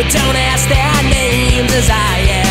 But don't ask their names as I am